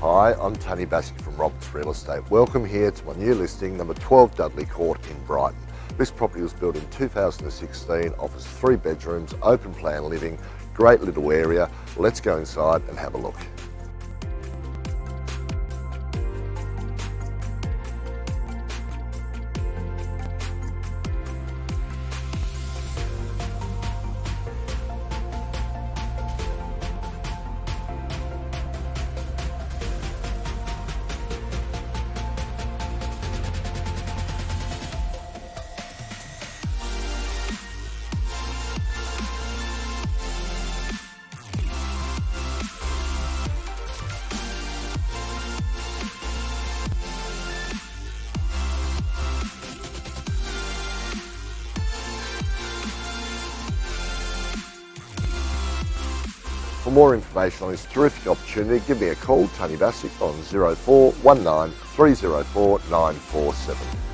Hi, I'm Tony Bassett from Roberts Real Estate. Welcome here to my new listing, number 12 Dudley Court in Brighton. This property was built in 2016, offers three bedrooms, open plan living, great little area. Let's go inside and have a look. For more information on this terrific opportunity, give me a call, Tony Bassick, on 0419 304 947.